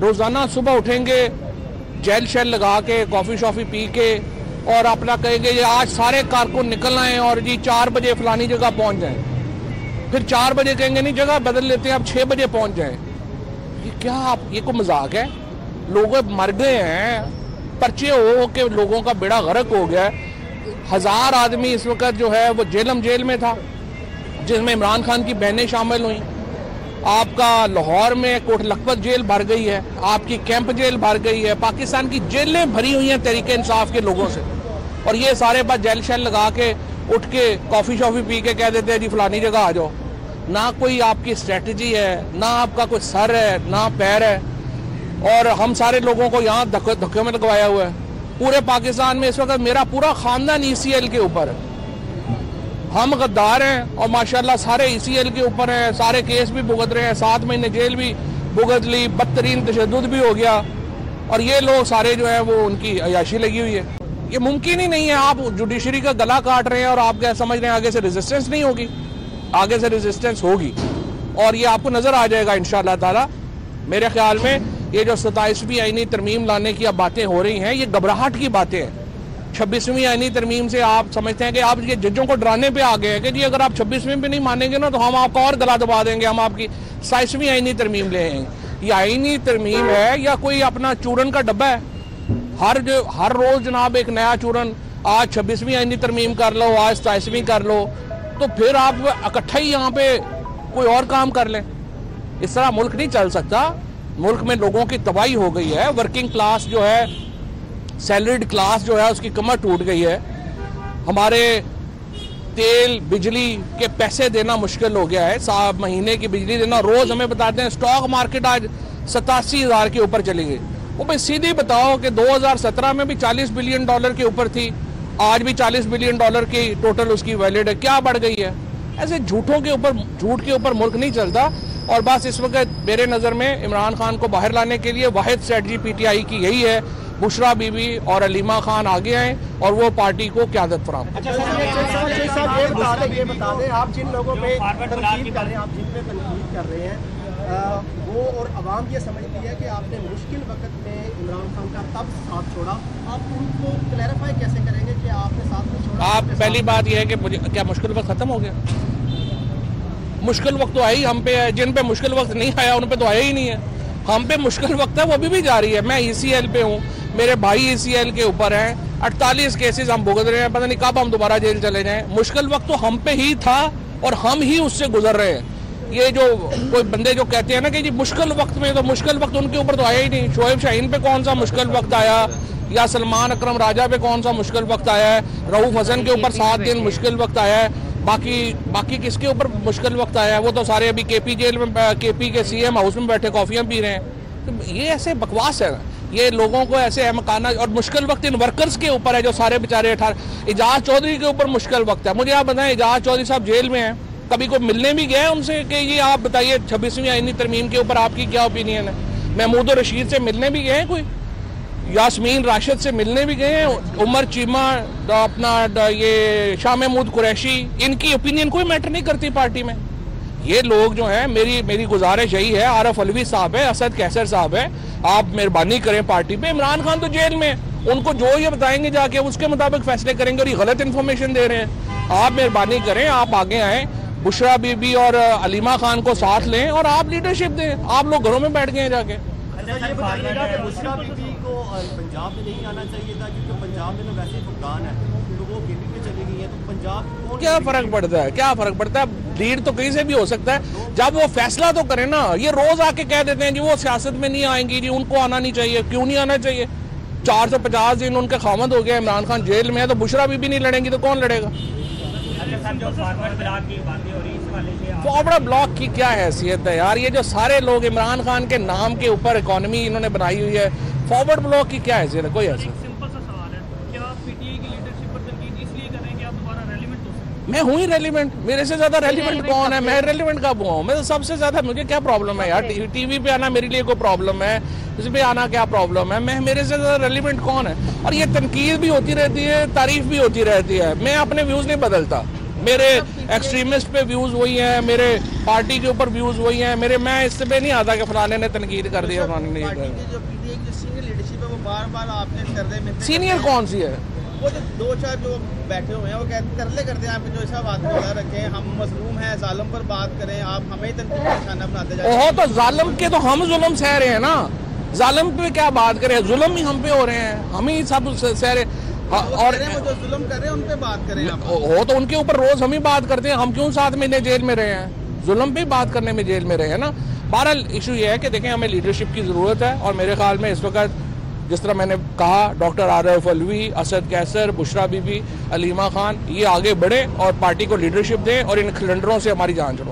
रोज़ाना सुबह उठेंगे, जेल शेल लगा के, कॉफ़ी शॉफ़ी पी के, और अपना कहेंगे, ये आज सारे कारकुन निकल आए और जी चार बजे फलानी जगह पहुँच जाएँ। फिर चार बजे कहेंगे, नहीं, जगह बदल लेते हैं, अब छः बजे पहुँच जाएँ। ये क्या आप, ये कोई मज़ाक है? लोग मर गए हैं, पर्चे हो के लोगों का बेड़ा गर्क हो गया हज़ार आदमी इस वक्त जो है, वो जेलम जेल में था, जिसमें इमरान खान की बहनें शामिल हुई। आपका लाहौर में कोट लखपत जेल भर गई है, आपकी कैंप जेल भर गई है, पाकिस्तान की जेलें भरी हुई हैं तरीके इंसाफ के लोगों से। और ये सारे बात जेल शेल लगा के उठ के कॉफ़ी शॉफ़ी पी के कह देते हैं, जी, फलानी जगह आ जाओ। ना कोई आपकी स्ट्रेटजी है, ना आपका कोई सर है, ना पैर है। और हम सारे लोगों को यहाँ धक्के में लगवाया हुआ है। पूरे पाकिस्तान में इस वक्त मेरा पूरा खानदान ई e के ऊपर है। हम गद्दार हैं और माशाल्लाह सारे ई e के ऊपर हैं, सारे केस भी भुगत रहे हैं, सात महीने जेल भी भुगत ली, बदतरीन तशद भी हो गया। और ये लोग सारे जो है वो उनकी अयाशी लगी हुई है। ये मुमकिन ही नहीं है, आप जुडिशरी का गला काट रहे हैं और आप क्या समझ रहे हैं आगे से रेजिस्टेंस नहीं होगी। आगे से रेजिस्टेंस होगी। और ये आपको नज़र आ जाएगा इन ताला। मेरे ख्याल में ये जो सताईसवीं आईनी तरमीम लाने की अब बातें हो रही हैं, ये घबराहट की बातें हैं। छब्बीसवीं आईनी तरमीम से आप समझते हैं कि आप ये जजों को डराने पे आ गए हैं कि जी अगर आप छब्बीसवीं पे नहीं मानेंगे ना तो हम आपका और गला दबा देंगे, हम आपकी सताईसवीं आईनी तरमीम ले आएँगे ये आईनी तरमीम है या कोई अपना चूरन का डब्बा है? हर जो, हर रोज जनाब एक नया चूरन आज छब्बीसवीं आईनी तरमीम कर लो, आज सताईसवीं कर लो तो फिर आप इकट्ठा ही यहाँ पे कोई और काम कर लें। इस तरह मुल्क नहीं चल सकता। मुल्क में लोगों की तबाही हो गई है। वर्किंग क्लास जो है सैलरीड क्लास जो है उसकी कमर टूट गई है। हमारे तेल, बिजली के पैसे देना मुश्किल हो गया है। सात महीने की बिजली देना, रोज हमें बताते हैं स्टॉक मार्केट आज सतासी हज़ार के ऊपर चली गई। वो भाई सीधी बताओ कि 2017 में भी 40 बिलियन डॉलर के ऊपर थी। आज भी 40 बिलियन डॉलर की टोटल उसकी वैलिड है। क्या बढ़ गई है? ऐसे झूठों के ऊपर, झूठ के ऊपर मुल्क नहीं चलता। और बस इस वक्त मेरे नज़र में इमरान खान को बाहर लाने के लिए वाहिद स्ट्रेटजी पीटीआई की यही है। बुशरा बीबी और अलीमा खान आगे आए और वो पार्टी को क्यादत फराम। अच्छा आप जिन लोगों पे तनकीद कर रहे हैं आप जिन पे तनकीद कर रहे हैं वो और आवाम ये समझती है कि आपने मुश्किल वक्त में इमरान खान का तब साथ छोड़ा। आप उनको क्लैरिफाई कैसे करेंगे कि आपने साथ में छोड़ा आप पहली बात यह है कि क्या मुश्किल वक्त ख़त्म हो गया? मुश्किल वक्त तो आई हम पे है जिन पे मुश्किल वक्त नहीं आया उन पे तो आया ही नहीं है। हम पे मुश्किल वक्त है वो अभी भी जारी है। मैं ई e पे हूँ मेरे भाई e के ऊपर हैं। अड़तालीस केसेस हम भुगत रहे हैं। पता नहीं कब हम दोबारा जेल चले जाएँ। मुश्किल वक्त तो हम पे ही था और हम ही उससे गुजर रहे हैं। ये जो कोई बंदे जो कहते हैं ना कि जी, मुश्किल वक्त में तो मुश्किल वक्त उनके ऊपर तो आया ही नहीं। शोएब शाहीन पे कौन सा मुश्किल वक्त आया? या सलमान अकरम राजा पे कौन सा मुश्किल वक्त आया है? रऊफ हसन के ऊपर सात दिन मुश्किल वक्त आया है। बाकी बाकी किसके ऊपर मुश्किल वक्त आया है? वो तो सारे अभी केपी जेल में केपी के सीएम हाउस में बैठे, कॉफियाँ पी रहे हैं। तो ये ऐसे बकवास है ये लोगों को ऐसे अहमकाना और मुश्किल वक्त इन वर्कर्स के ऊपर है जो सारे बेचारे अठारह एजाज चौधरी के ऊपर मुश्किल वक्त है। मुझे आप बताएँ एजाज चौधरी साहब जेल में हैं? कभी को मिलने भी गए उनसे कि ये आप बताइए, छब्बीसवीं आईनी तरमीम के ऊपर आपकी क्या ओपिनियन है? महमूद रशीद से मिलने भी गए हैं कोई? यासमीन राशिद से मिलने भी गए हैं? उमर चीमा अपना ये शाह महमूद कुरैशी, इनकी ओपिनियन कोई मैटर नहीं करती पार्टी में? ये लोग जो हैं, मेरी मेरी गुजारिश यही है, आरफ अलवी साहब है, असद कैसर साहब है, आप मेहरबानी करें पार्टी पे। इमरान खान तो जेल में उनको जो ये बताएँगे जाके उसके मुताबिक फैसले करेंगे और ये गलत इन्फॉर्मेशन दे रहे हैं। आप मेहरबानी करें, आप आगे आए। बुशरा बीबी और अलीमा खान को साथ लें और आप लीडरशिप दें। आप लोग घरों में बैठ गए जाके। अच्छा पंजाब में नहीं आना चाहिए था, क्योंकि पंजाब में तो वैसे फुकदान है तो वो केपी में चली गई है तो पंजाब क्या फ़र्क पड़ता है? क्या फ़र्क पड़ता है? लीड तो कहीं से भी हो सकता है। जब वो फैसला तो करें ना ये रोज आके कह देते हैं जी वो सियासत में नहीं आएँगी जी उनको आना नहीं चाहिए क्यों नहीं आना चाहिए? चार सौ पचास दिन उनके खामद हो गया इमरान खान जेल में है तो बुशरा भी, भी नहीं लड़ेंगी तो कौन लड़ेगा? फॉरवर्ड ब्लॉक की क्या हैसियत है यार? ये जो सारे लोग इमरान खान के नाम के ऊपर इकोनॉमी इन्होंने बनाई हुई है फॉरवर्ड ब्लॉक की क्या हैसियत है? कोई हैसियत मैं हूँ ही रेलिवेंट मेरे से ज़्यादा रेलिवेंट कौन है? मैं रेलिवेंट कब हुआ हूँ? मैं तो सबसे ज़्यादा मुझे क्या प्रॉब्लम है यार? टीवी पे आना मेरे लिए कोई प्रॉब्लम है? इस पे आना क्या प्रॉब्लम है? मैं मेरे से ज़्यादा रेलिवेंट कौन है? और ये तनकीद भी होती रहती है तारीफ़ भी होती रहती है। मैं अपने व्यूज़ नहीं बदलता। मेरे एक्सट्रीमिस्ट पे व्यूज़ वही हैं मेरे पार्टी के ऊपर व्यूज़ वही हैं। मेरे मैं इससे पे नहीं आता कि फलाने ने तनकीद कर दिया फलाने ने है। सीनियर कौन सी है? वो जो दो चार जो बैठे हुए हैं वो कहते तरले करते हैं आपके जो ऐसा बात बता रखे हम मजलूम हैं जालम पर बात करें आप हमें निशाना बनाते जा रहे हैं। तो जालिम के तो हम जुलम सह रहे हैं ना। जालिम पे क्या बात करें जुल्म ही हम पे हो रहे हैं हम ही सब सह रहे हाँ, और जो जुल्म कर रहे हैं उन पे बात करें आप। हो तो उनके ऊपर रोज हम ही बात करते हैं हम क्यों सात महीने जेल में रहे हैं? जुल्म पे बात करने में जेल में रहे हैं ना। बहरहाल इशू ये है कि देखें हमें लीडरशिप की ज़रूरत है और मेरे ख्याल में इस वक्त जिस तरह मैंने कहा, डॉक्टर आरफ अलवी, असद कैसर, बुशरा बीबी, अलीमा खान, ये आगे बढ़े और पार्टी को लीडरशिप दें और इन खिलंडरों से हमारी जान छुड़वाएँ